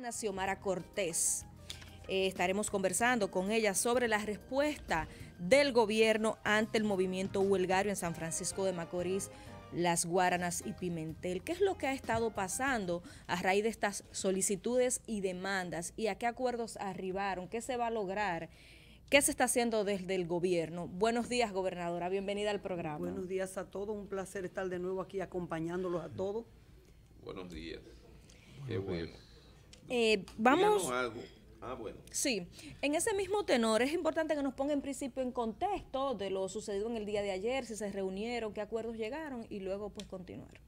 Ana Xiomara Cortés. Eh, estaremos conversando con ella sobre la respuesta del gobierno ante el movimiento huelgario en San Francisco de Macorís, Las Guaranas y Pimentel. ¿Qué es lo que ha estado pasando a raíz de estas solicitudes y demandas y a qué acuerdos arribaron? ¿Qué se va a lograr? ¿Qué se está haciendo desde el gobierno? Buenos días, gobernadora. Bienvenida al programa. Buenos días a todos. Un placer estar de nuevo aquí acompañándolos a todos. Buenos días. Qué bueno. Eh, vamos. Algo. Ah, bueno. Sí, en ese mismo tenor es importante que nos ponga en principio en contexto de lo sucedido en el día de ayer, si se reunieron, qué acuerdos llegaron y luego pues continuar.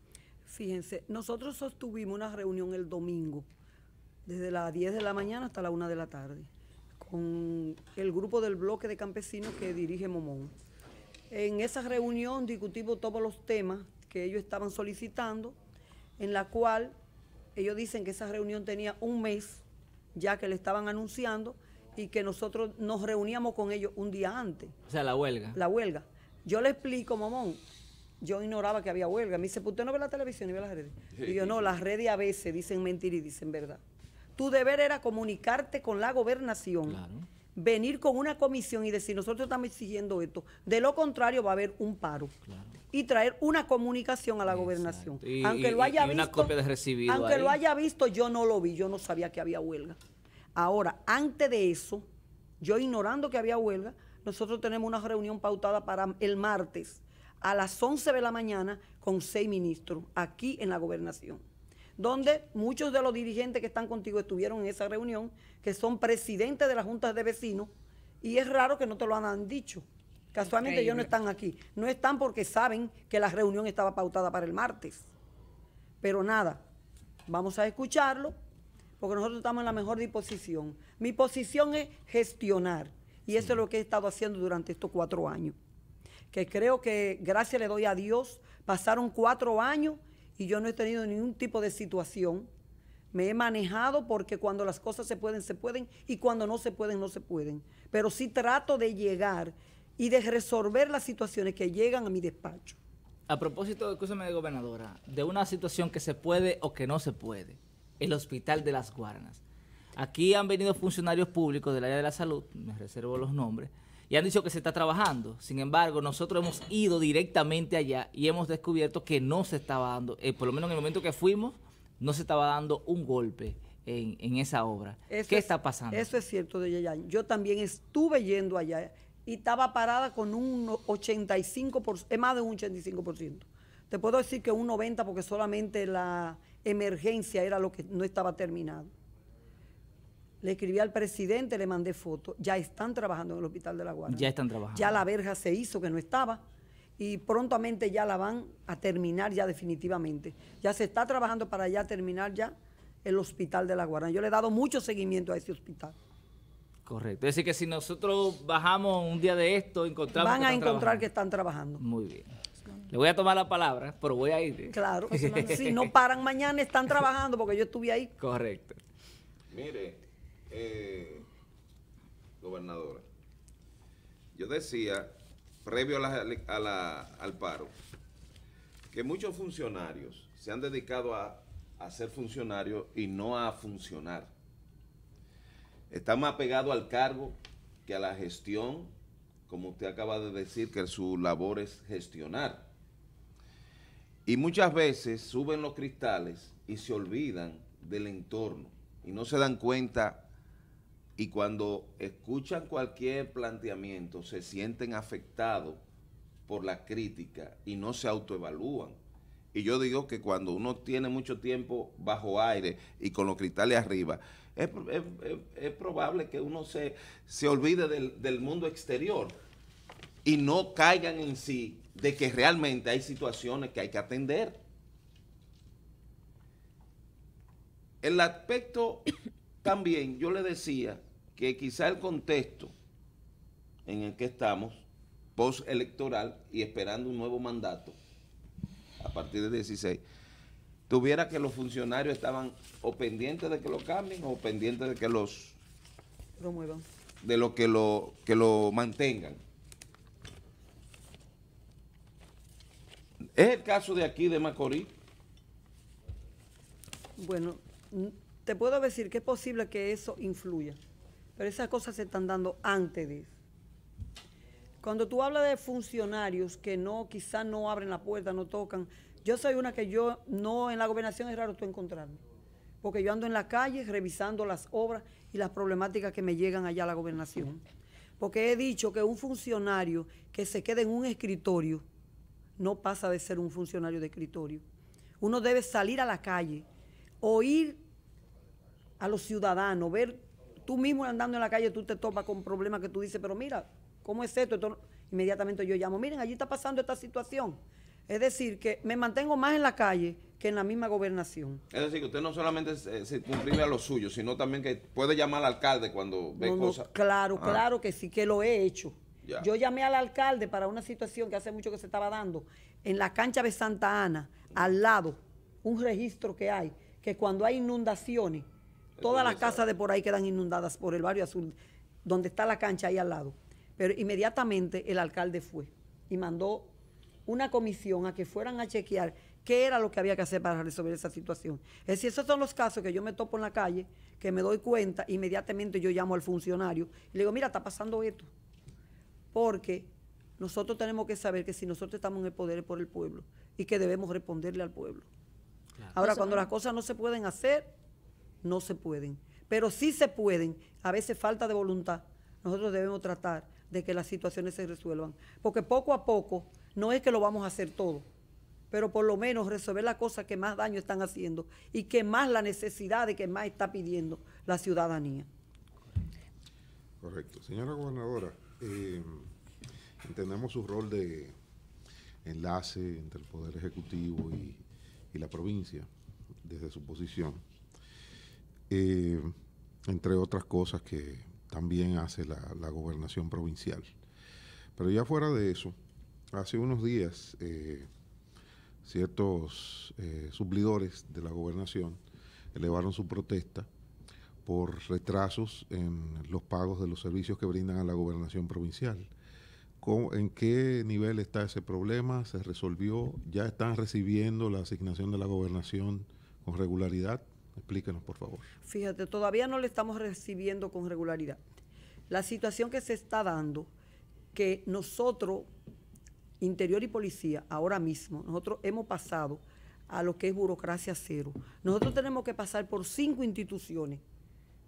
Fíjense, nosotros sostuvimos una reunión el domingo, desde las 10 de la mañana hasta la 1 de la tarde, con el grupo del bloque de campesinos que dirige Momón. En esa reunión discutimos todos los temas que ellos estaban solicitando, en la cual ellos dicen que esa reunión tenía un mes ya que le estaban anunciando y que nosotros nos reuníamos con ellos un día antes. O sea, la huelga. La huelga. Yo le explico, mamón, yo ignoraba que había huelga. Me dice, ¿pues usted no ve la televisión y ve las redes? y yo, no, las redes a veces dicen mentira y dicen verdad. Tu deber era comunicarte con la gobernación, venir con una comisión y decir, nosotros estamos exigiendo esto. De lo contrario, va a haber un paro. Y traer una comunicación a la gobernación. aunque lo haya visto, copia de recibido aunque lo haya visto, yo no lo vi, yo no sabía que había huelga. Ahora, antes de eso, yo ignorando que había huelga, nosotros tenemos una reunión pautada para el martes a las 11 de la mañana con seis ministros aquí en la gobernación, donde muchos de los dirigentes que están contigo estuvieron en esa reunión, que son presidentes de las juntas de vecinos, y es raro que no te lo han dicho. Casualmente ellos no están aquí. No están porque saben que la reunión estaba pautada para el martes. Pero nada, vamos a escucharlo porque nosotros estamos en la mejor disposición. Mi posición es gestionar y eso es lo que he estado haciendo durante estos cuatro años. Que creo que, gracias le doy a Dios, pasaron cuatro años y yo no he tenido ningún tipo de situación. Me he manejado porque cuando las cosas se pueden, se pueden y cuando no se pueden, no se pueden. Pero sí trato de llegar y de resolver las situaciones que llegan a mi despacho. A propósito, escúchame, gobernadora, de una situación que se puede o que no se puede el Hospital de las Guaranas. Aquí han venido funcionarios públicos del área de la salud, me reservo los nombres, y han dicho que se está trabajando. Sin embargo, nosotros hemos ido directamente allá y hemos descubierto que no se estaba dando, eh, por lo menos en el momento que fuimos, no se estaba dando un golpe en, esa obra. ¿Qué está pasando? Eso es cierto de allá. Yo también estuve yendo allá y estaba parada con un 85%, es más de un 85%. Te puedo decir que un 90% porque solamente la emergencia era lo que no estaba terminado. Le escribí al presidente, le mandé fotos. Ya están trabajando en el Hospital de la Guardia. Ya están trabajando. Ya la verja se hizo, que no estaba. Y prontamente ya la van a terminar ya definitivamente. Ya se está trabajando para ya terminar ya el Hospital de la Guardia. Yo le he dado mucho seguimiento a ese hospital. Correcto. Es decir, que si nosotros bajamos un día de esto, encontramos... Van a encontrar que están trabajando. Muy bien. Le voy a tomar la palabra, pero voy a ir. Claro, si no paran mañana, están trabajando porque yo estuve ahí. Correcto. Mire, eh, gobernadora, yo decía, previo al paro, que muchos funcionarios se han dedicado a, a ser funcionarios y no a funcionar. Están más pegados al cargo que a la gestión, como usted acaba de decir, que su labor es gestionar. Y muchas veces suben los cristales y se olvidan del entorno y no se dan cuenta y cuando escuchan cualquier planteamiento se sienten afectados por la crítica y no se autoevalúan. Y yo digo que cuando uno tiene mucho tiempo bajo aire y con los cristales arriba, es, probable que uno se, se olvide del, del mundo exterior y no caigan en sí de que realmente hay situaciones que hay que atender. El aspecto también, yo le decía que quizá el contexto en el que estamos, post-electoral y esperando un nuevo mandato, a partir del 16, tuviera que los funcionarios estaban o pendientes de que lo cambien o pendientes de que los promuevan, de lo que lo que lo mantengan. ¿Es el caso de aquí de Macorís? Bueno, te puedo decir que es posible que eso influya, pero esas cosas se están dando antes de eso. Cuando tú hablas de funcionarios que no, quizás no abren la puerta, no tocan, yo soy una que yo no, en la gobernación es raro tú encontrarme, porque yo ando en la calle revisando las obras y las problemáticas que me llegan allá a la gobernación. Porque he dicho que un funcionario que se quede en un escritorio no pasa de ser un funcionario de escritorio. Uno debe salir a la calle, oír a los ciudadanos, ver, tú mismo andando en la calle, tú te topas con problemas que tú dices, pero mira, ¿cómo es esto? esto inmediatamente yo llamo, miren, allí está pasando esta situación. Es decir, que me mantengo más en la calle que en la misma gobernación. Es decir, que usted no solamente se, se cumplirle a lo suyo, sino también que puede llamar al alcalde cuando ve No, no, cosas. claro, Ah, claro que sí, que lo he hecho. Ya. Yo llamé al alcalde para una situación que hace mucho que se estaba dando en la cancha de Santa Ana, al lado, un registro que hay, que cuando hay inundaciones, todas las casas de por ahí quedan inundadas por el barrio azul, donde está la cancha ahí al lado. Pero inmediatamente el alcalde fue y mandó una comisión a que fueran a chequear qué era lo que había que hacer para resolver esa situación. Es decir, esos son los casos que yo me topo en la calle, que me doy cuenta, inmediatamente yo llamo al funcionario y le digo, mira, está pasando esto. Porque nosotros tenemos que saber que si nosotros estamos en el poder es por el pueblo y que debemos responderle al pueblo. Ahora, cuando las cosas no se pueden hacer, no se pueden. Pero sí se pueden, a veces falta de voluntad. Nosotros debemos tratar de que las situaciones se resuelvan. Porque poco a poco, no es que lo vamos a hacer todo, pero por lo menos resolver las cosas que más daño están haciendo y que más la necesidad de que más está pidiendo la ciudadanía. Correcto. Señora gobernadora, eh, entendemos su rol de enlace entre el Poder Ejecutivo y, y la provincia desde su posición, eh, entre otras cosas que también hace la, gobernación provincial. Pero ya fuera de eso, hace unos días eh, ciertos eh, de la gobernación elevaron su protesta por retrasos en los pagos de los servicios que brindan a la gobernación provincial. ¿Cómo- ¿En qué nivel está ese problema? ¿Se resolvió? ¿Ya están recibiendo la asignación de la gobernación con regularidad? Explíquenos, por favor. Fíjate, todavía no le estamos recibiendo con regularidad. La situación que se está dando, que nosotros, Interior y Policía, ahora mismo, nosotros hemos pasado a lo que es burocracia cero. Nosotros tenemos que pasar por cinco instituciones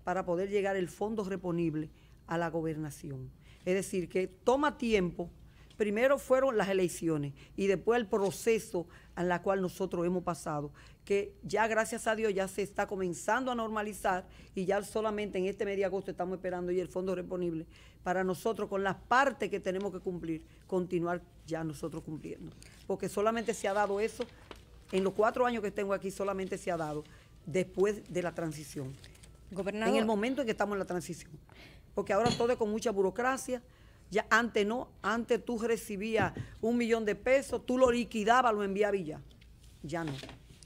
para poder llegar el fondo reponible a la gobernación. Es decir, que toma tiempo. Primero fueron las elecciones y después el proceso en la cual nosotros hemos pasado, que ya gracias a Dios ya se está comenzando a normalizar y ya solamente en este mes de agosto estamos esperando ya el fondo reponible para nosotros con las partes que tenemos que cumplir, continuar ya nosotros cumpliendo. Porque solamente se ha dado eso, en los cuatro años que tengo aquí solamente se ha dado después de la transición Gobernador, en el momento en que estamos en la transición. Porque ahora todo es con mucha burocracia. Ya antes no, antes tú recibías un millón de pesos, tú lo liquidabas, lo enviabas y ya. Ya no.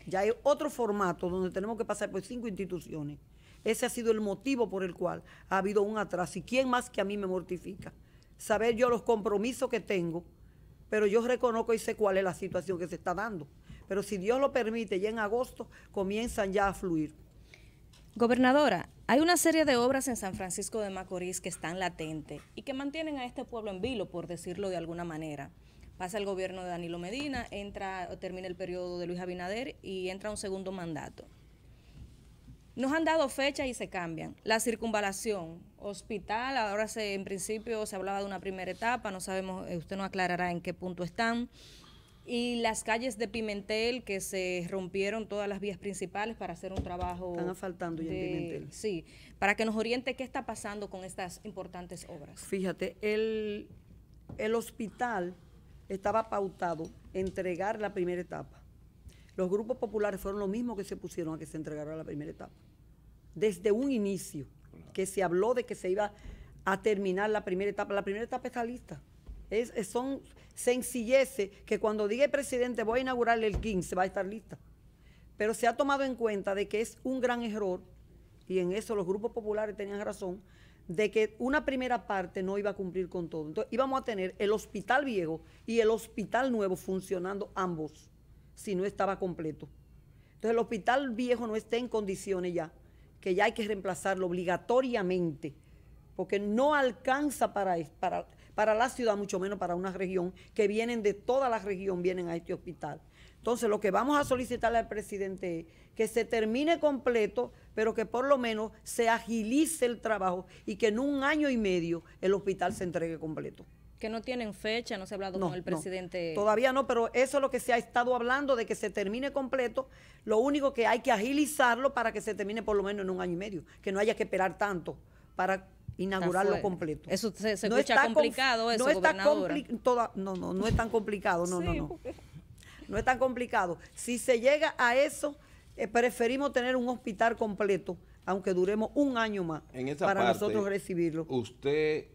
Ya hay otro formato donde tenemos que pasar por cinco instituciones. Ese ha sido el motivo por el cual ha habido un atraso. ¿Y quién más que a mí me mortifica? Saber yo los compromisos que tengo, pero yo reconozco y sé cuál es la situación que se está dando. Pero si Dios lo permite, ya en agosto comienzan ya a fluir. Gobernadora, hay una serie de obras en San Francisco de Macorís que están latentes y que mantienen a este pueblo en vilo, por decirlo de alguna manera. Pasa el gobierno de Danilo Medina, entra, termina el periodo de Luis Abinader y entra un segundo mandato. Nos han dado fechas y se cambian. La circunvalación, hospital, ahora se, en principio se hablaba de una primera etapa, no sabemos, eh, usted nos aclarará en qué punto están. Y las calles de Pimentel, que se rompieron todas las vías principales para hacer un trabajo. Están asfaltando ya en Pimentel. Sí, para que nos oriente qué está pasando con estas importantes obras. Fíjate, el, el hospital estaba pautado entregar la primera etapa. Los grupos populares fueron los mismos que se pusieron a que se entregara la primera etapa. Desde un inicio, que se habló de que se iba a terminar la primera etapa. La primera etapa está lista. Es, es- son sencilleces que cuando diga el presidente voy a inaugurar el 15 va a estar lista. Pero se ha tomado en cuenta de que es un gran error, y en eso los grupos populares tenían razón, de que una primera parte no iba a cumplir con todo. Entonces íbamos a tener el hospital viejo y el hospital nuevo funcionando ambos, si no estaba completo. Entonces el hospital viejo no está en condiciones ya que ya hay que reemplazarlo obligatoriamente, porque no alcanza para, para, para la ciudad, mucho menos para una región, que vienen de toda la región, vienen a este hospital. Entonces, lo que vamos a solicitarle al presidente es que se termine completo, pero que por lo menos se agilice el trabajo y que en un año y medio el hospital se entregue completo. Que no tienen fecha, no se ha hablado No, con el no, presidente. todavía no, pero eso es lo que se ha estado hablando de que se termine completo. Lo único que hay que agilizarlo para que se termine por lo menos en un año y medio, que no haya que esperar tanto para inaugurarlo completo. Eso se- se No escucha está conf- complicado eso, no está compli- toda- no, no, no es tan complicado, no, no, Sí, no. No es tan complicado. Si se llega a eso, eh, preferimos tener un hospital completo, aunque duremos un año más En esa para parte, nosotros recibirlo. ¿Usted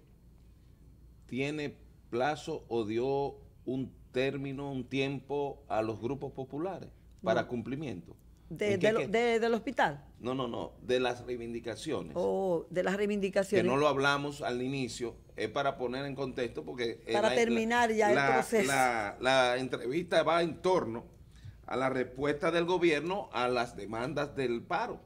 tiene plazo o dio un término, un tiempo a los grupos populares para cumplimiento? De- del hospital No, no, no, de las reivindicaciones. o de las que reivindicaciones. no lo hablamos al inicio, es para poner en contexto porque... Para terminar ya el la- proceso. La, la entrevista va en torno a la respuesta del gobierno a las demandas del paro.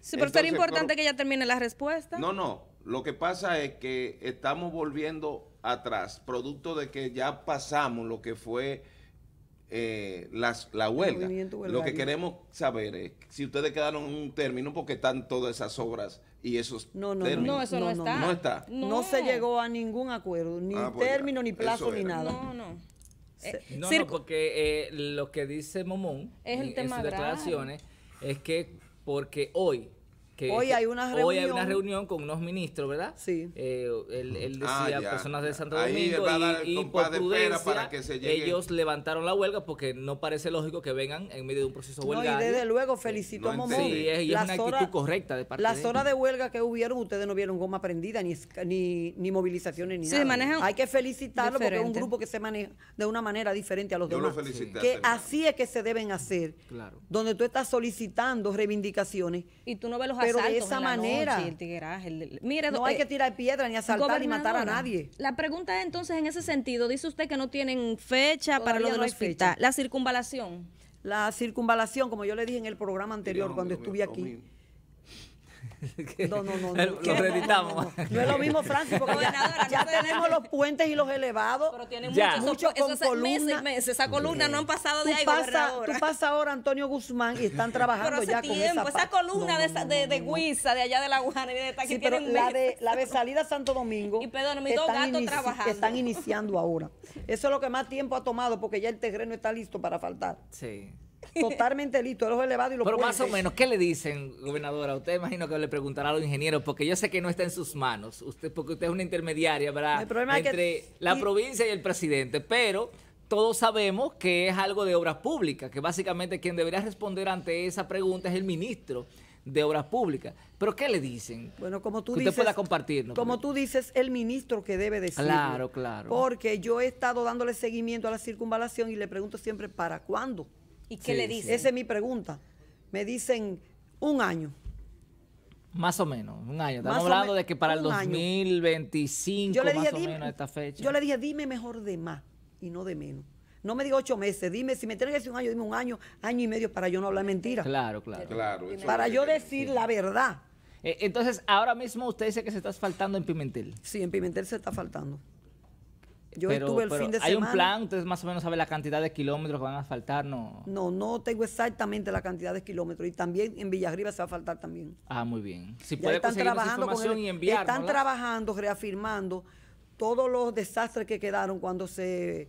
Sí, pero sería importante pero- que ya termine la respuesta. No, no, lo que pasa es que estamos volviendo atrás, producto de que ya pasamos lo que fue eh, las, la huelga. Lo que queremos saber es si ustedes quedaron en un término porque están todas esas obras y esos No, no, términos. No, eso no, No, no, está. no está. No. se llegó a ningún acuerdo, ni Ah, pues ya, término, ni plazo, ni nada. No, no. Eh, No, Circo- no, porque eh, lo que dice Momón Es el en, tema en sus declaraciones es que porque hoy que Hoy hay una hoy hay reunión. una reunión con unos ministros, ¿verdad? Sí. Eh, él, él Ah, decía ya, personas de Santo Domingo y, y compás por prudencia para que se ellos levantaron la huelga porque no parece lógico que vengan en medio de un proceso No, y desde luego felicito no a Momón. entendí. Sí, es, y es Las una actitud correcta de parte Las de horas de huelga que hubieron, ustedes no vieron goma prendida, ni, ni, ni movilizaciones, ni Sí, nada. manejan Hay que felicitarlo porque es un grupo que se maneja de una manera diferente a los Yo lo demás. felicité. Que hace rato. así es que se deben hacer. Claro. Donde tú estás solicitando reivindicaciones. Y tú no ves los Pero de esa manera. noche, el tigueraje. el- el- Mire, No hay eh, que tirar piedra, ni asaltar, ni matar a nadie. La pregunta es entonces, en ese sentido, dice usted que no tienen fecha para lo del no hospital. fecha. La circunvalación. La circunvalación, como yo le dije en el programa anterior, cuando estuve aquí. mío. No, no, no. Lo no. reeditamos. No es lo mismo, Francis, porque ya, no tenemos los puentes y los elevados. Pero tienen Ya. mucho, Mucho eso, con eso es meses meses. Esa columna no han pasado Tú de ahí, gobernadora. tú pasas ahora Antonio Guzmán y están trabajando Pero hace ya con tiempo, esa, esa, pa- columna No, de, no, esa- no, de, no, de no. Guisa, de allá de la Guajana y de esta, Sí, que pero la meses. de, la de salida a Santo Domingo Y perdón, mis dos gatos inici- trabajando. están iniciando ahora. Eso es lo que más tiempo ha tomado porque ya el terreno está listo para faltar. Sí. Totalmente listo, los elevados y los Pero más o menos, ¿qué le dicen, gobernadora? Usted imagino que le preguntará a los ingenieros, porque yo sé que no está en sus manos, usted porque usted es una intermediaria, ¿verdad? El problema es que- Entre la y- provincia y el presidente, pero todos sabemos que es algo de obras públicas, que básicamente quien debería responder ante esa pregunta es el ministro de Obras Públicas. ¿Pero qué le dicen? Bueno, como tú Que dices. usted pueda compartirnos. Como tú dices, el ministro que debe decirlo. Claro, claro. Porque yo he estado dándole seguimiento a la circunvalación y le pregunto siempre, ¿para cuándo? ¿Y qué Sí, le dicen? Esa es mi pregunta. Me dicen un año. Más o menos, un año. Estamos Más o hablando de que para el un año. 2025, Yo le más dije, o dime, menos, esta fecha. yo le dije, dime mejor de más y no de menos. No me diga ocho meses, dime, si me tienes que decir un año, dime un año, año y medio para yo no hablar mentira. Claro, claro. Claro. Para yo decir la verdad. Eh, Entonces, ahora mismo usted dice que se está asfaltando en Pimentel. Sí, en Pimentel se está faltando. Yo Pero- estuve el pero fin de hay semana. un plan, ustedes más o menos saben la cantidad de kilómetros que van a asfaltar, ¿no? No, no tengo exactamente la cantidad de kilómetros. Y también en Villarriba se va a faltar también. Ah, muy bien. Si Ya puede están trabajando con el- y enviarnos. Están trabajando, reafirmando todos los desastres que quedaron cuando se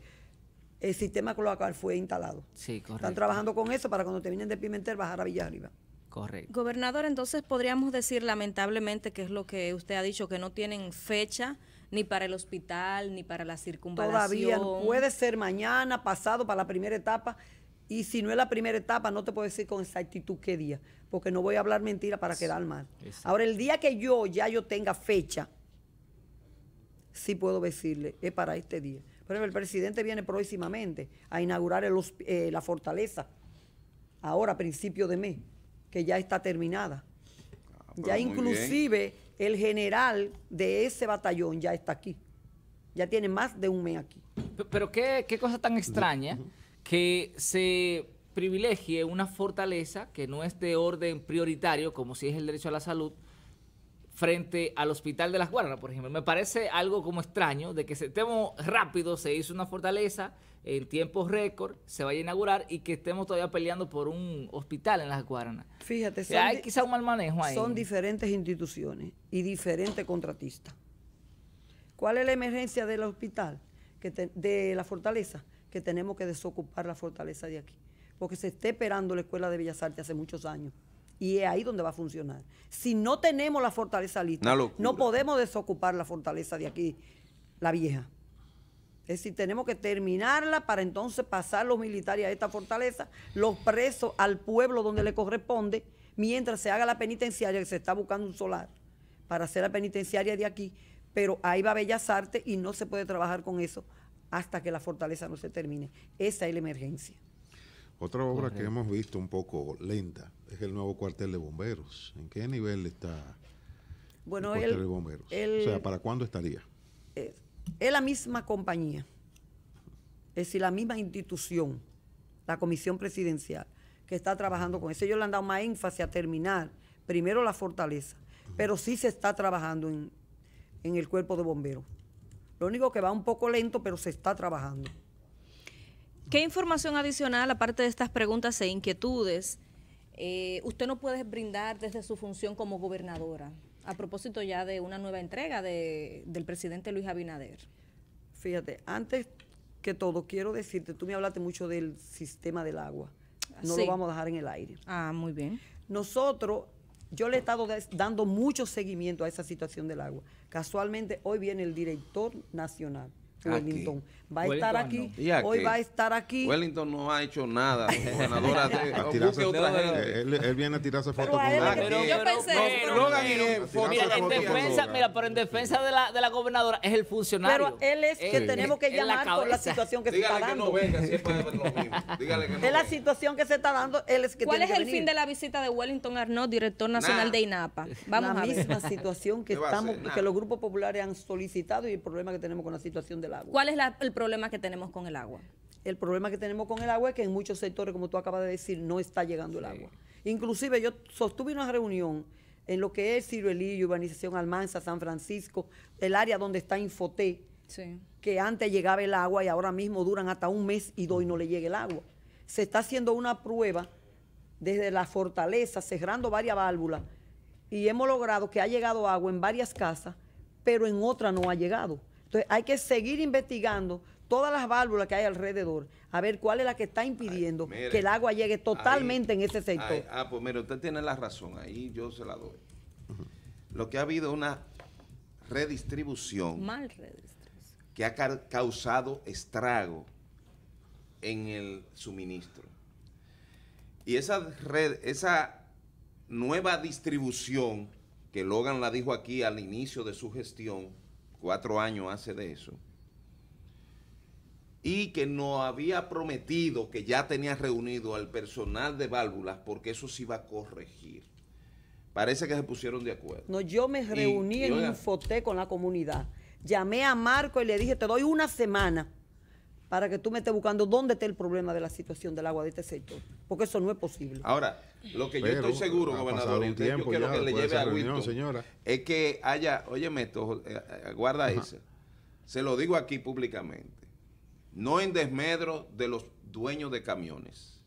el sistema cloacal fue instalado. Sí, correcto. Están trabajando con eso para cuando terminen de Pimentel bajar a Villarriba. Correcto. Gobernador, entonces podríamos decir lamentablemente que es lo que usted ha dicho, que no tienen fecha ni para el hospital, ni para la circunvalación. Todavía no. puede ser mañana, pasado para la primera etapa. Y si no es la primera etapa, no te puedo decir con exactitud qué día, porque no voy a hablar mentira para quedar mal. Exacto. Ahora, el día que yo ya yo tenga fecha, sí puedo decirle, es para este día. Ejemplo, el presidente viene próximamente a inaugurar el eh, la fortaleza, ahora a principio de mes, que ya está terminada. pero ya bien. El general de ese batallón ya está aquí. Ya tiene más de un mes aquí. Pero qué, qué cosa tan extraña que se privilegie una fortaleza que no es de orden prioritario, como si es el derecho a la salud, frente al Hospital de las Guaranas, por ejemplo. Me parece algo como extraño de que se estemos rápido, se hizo una fortaleza en tiempos récord, se vaya a inaugurar y que estemos todavía peleando por un hospital en las Guaranas. Fíjate, son, hay quizá un mal manejo ahí. Son diferentes instituciones y diferentes contratistas. ¿Cuál es la emergencia del hospital? Que de la fortaleza, que tenemos que desocupar la fortaleza de aquí. Porque se está esperando la Escuela de Bellas Artes hace muchos años. Y es ahí donde va a funcionar. Si no tenemos la fortaleza lista, no podemos desocupar la fortaleza de aquí, la vieja. Es decir, tenemos que terminarla para entonces pasar los militares a esta fortaleza, los presos al pueblo donde le corresponde, mientras se haga la penitenciaria, que se está buscando un solar para hacer la penitenciaria de aquí, pero ahí va Bellas Artes y no se puede trabajar con eso hasta que la fortaleza no se termine. Esa es la emergencia. Otra obra que hemos visto un poco lenta es el nuevo cuartel de bomberos. ¿En qué nivel está bueno, el cuartel de bomberos? o sea, ¿para cuándo estaría? Es, es la misma compañía, es decir, la misma institución, la comisión presidencial, que está trabajando con eso. Ellos le han dado más énfasis a terminar primero la fortaleza, pero sí se está trabajando en, el cuerpo de bomberos. Lo único que va un poco lento, pero se está trabajando. ¿Qué información adicional, aparte de estas preguntas e inquietudes, eh, usted nos puede brindar desde su función como gobernadora? A propósito ya de una nueva entrega del presidente Luis Abinader. Fíjate, antes que todo, quiero decirte, tú me hablaste mucho del sistema del agua. No lo vamos a dejar en el aire. Ah, muy bien. Nosotros, yo le he estado dando mucho seguimiento a esa situación del agua. Casualmente, hoy viene el director nacional Wellington. Va a estar aquí. Hoy va a estar aquí. Wellington no ha hecho nada. Gobernadora de, él, él, viene a tirarse fotos con la pero, yo pensé. mira, en defensa, mira, pero en defensa de la, de la gobernadora es el funcionario. Pero él es que tenemos que llamar por la situación que se está dando. Que no venga, si es lo mismo. Dígale que no es la situación que se está dando. Él es que ¿Cuál es el fin de la visita de Wellington Arnaud, director nacional de INAPA? Vamos la a ver. misma situación que estamos, que los grupos populares han solicitado y el problema que tenemos con la situación de la ¿Cuál es el problema que tenemos con el agua? El problema que tenemos con el agua es que en muchos sectores, como tú acabas de decir, no está llegando el agua. Inclusive yo sostuve una reunión en lo que es Ciruelillo, Urbanización Almanza, San Francisco, el área donde está Infoté, que antes llegaba el agua y ahora mismo duran hasta un mes y dos y no le llega el agua. Se está haciendo una prueba desde la fortaleza, cerrando varias válvulas, y hemos logrado que ha llegado agua en varias casas, pero en otras no ha llegado. Entonces hay que seguir investigando todas las válvulas que hay alrededor, a ver cuál es la que está impidiendo que el agua llegue totalmente en ese sector. ah, pues mire, usted tiene la razón, ahí yo se la doy. Lo que ha habido una redistribución. Mal redistribución. Que ha causado estrago en el suministro. Y esa red, esa nueva distribución que Logan la dijo aquí al inicio de su gestión, cuatro años hace de eso, y que nos había prometido que ya tenía reunido al personal de válvulas porque eso se iba a corregir. Parece que se pusieron de acuerdo. No, yo me reuní en un foté con la comunidad. Llamé a Marco y le dije, te doy una semana para que tú me estés buscando dónde está el problema de la situación del agua de este sector. Porque eso no es posible. Ahora, lo que yo estoy seguro, gobernador, y yo quiero que le lleve a Wilton, señora. es que haya, óyeme esto, eh, guarda ese, se lo digo aquí públicamente, no en desmedro de los dueños de camiones,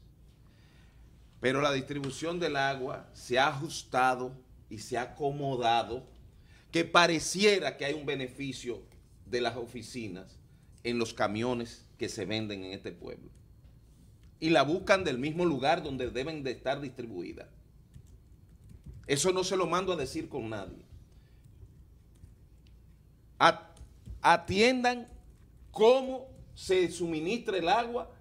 pero la distribución del agua se ha ajustado y se ha acomodado que pareciera que hay un beneficio de las oficinas en los camiones que se venden en este pueblo y la buscan del mismo lugar donde deben de estar distribuidas. Eso no se lo mando a decir con nadie. Atiendan cómo se suministra el agua,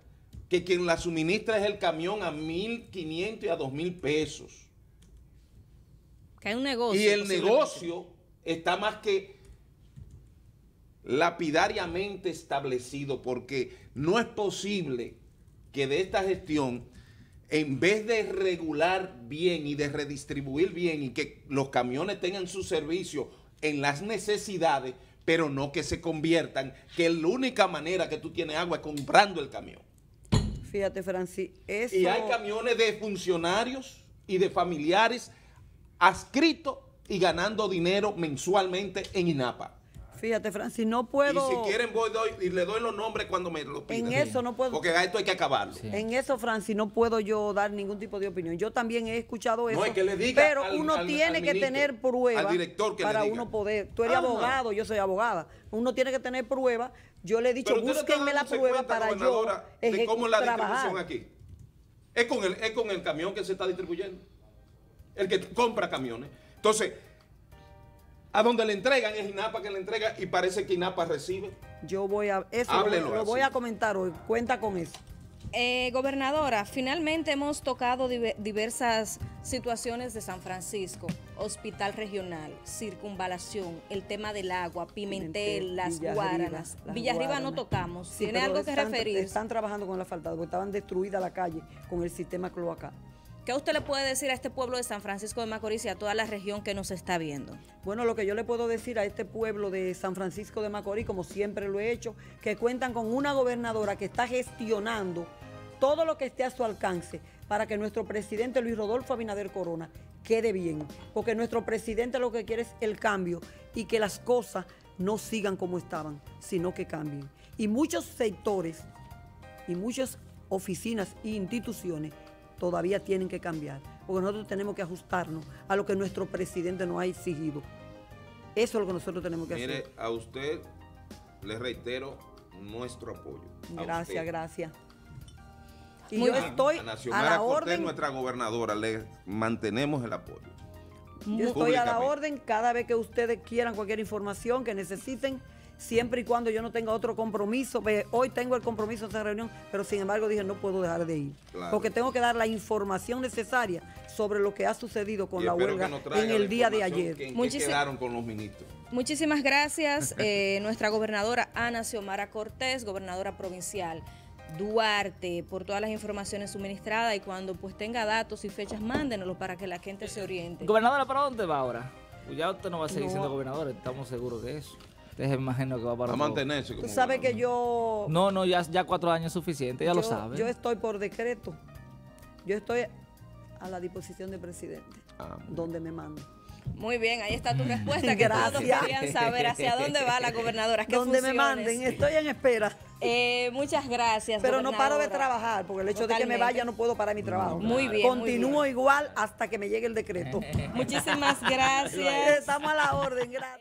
que quien la suministra es el camión a 1.500 y a 2.000 pesos. Que hay un negocio. Y el negocio está más que lapidariamente establecido porque no es posible que de esta gestión, en vez de regular bien y de redistribuir bien y que los camiones tengan su servicio en las necesidades, pero no que se conviertan, que la única manera que tú tienes agua es comprando el camión. Fíjate, Francis, eso... Y hay camiones de funcionarios y de familiares adscritos y ganando dinero mensualmente en INAPA. Fíjate, Francis, no puedo... Y si quieren voy doy, y le doy los nombres cuando me lo pidan. En eso no puedo- Porque a esto hay que acabarlo. En eso, Francis, no puedo yo dar ningún tipo de opinión. Yo también he escuchado eso. No, es que le diga pero al- uno al- tiene al que ministro, tener pruebas al director que le para diga. uno poder. Tú eres Ajá. abogado, yo soy abogada. Uno tiene que tener pruebas. Yo le he dicho, búsquenme la prueba para yo de cómo es la trabajar. distribución aquí. Es con, el, es con el camión que se está distribuyendo. El que compra camiones. Entonces, a donde le entregan es INAPA que le entrega y parece que INAPA recibe. Yo voy a... Eso lo- Háblelo lo, voy a comentar hoy. Cuenta con eso. Eh, gobernadora, finalmente hemos tocado diver- diversas situaciones de San Francisco, hospital regional, circunvalación, el tema del agua, Pimentel, Pimentel, las Guaranas. Villarriba no tocamos. Sí, ¿Tiene algo que están, referir? Están trabajando con el asfaltado porque estaban destruidas la calle con el sistema cloacal. ¿Qué usted le puede decir a este pueblo de San Francisco de Macorís y a toda la región que nos está viendo? Bueno, lo que yo le puedo decir a este pueblo de San Francisco de Macorís, como siempre lo he hecho, que cuentan con una gobernadora que está gestionando todo lo que esté a su alcance para que nuestro presidente Luis Rodolfo Abinader Corona quede bien. Porque nuestro presidente lo que quiere es el cambio y que las cosas no sigan como estaban, sino que cambien. Y muchos sectores y muchas oficinas e instituciones todavía tienen que cambiar, porque nosotros tenemos que ajustarnos a lo que nuestro presidente nos ha exigido. Eso es lo que nosotros tenemos que Mire, hacer. a usted le reitero nuestro apoyo. Gracias, gracias. Y Muy yo bien. estoy a a la Cortés, orden. nuestra gobernadora, le mantenemos el apoyo. Yo estoy a la orden cada vez que ustedes quieran cualquier información que necesiten, siempre y cuando yo no tenga otro compromiso. Hoy tengo el compromiso de esa reunión, pero sin embargo dije no puedo dejar de ir. Claro. Porque tengo que dar la información necesaria sobre lo que ha sucedido con Y la huelga en la el día de ayer. que quedaron con los ministros. Muchísimas gracias, eh, nuestra gobernadora Ana Xiomara Cortés, gobernadora provincial Duarte, por todas las informaciones suministradas y cuando pues tenga datos y fechas, mándenoslo para que la gente se oriente. Gobernadora, ¿para dónde va ahora? Pues ya usted no va a seguir No. siendo gobernadora, estamos seguros de eso. Se imagino que va para A mantenerse como Tú sabes que yo... No, no, ya, ya cuatro años es suficiente, ya lo sabe. Yo estoy por decreto. Yo estoy a la disposición del presidente, Ah, donde me mande. Muy bien, ahí está tu respuesta que todos querían saber hacia dónde va la gobernadora. qué Donde me manden, estoy en espera. Eh, muchas gracias. Pero no paro de trabajar, porque el hecho de que me vaya no puedo parar mi trabajo. Muy bien, muy Continúo bien. igual hasta que me llegue el decreto. Muchísimas gracias. Estamos a la orden, gracias.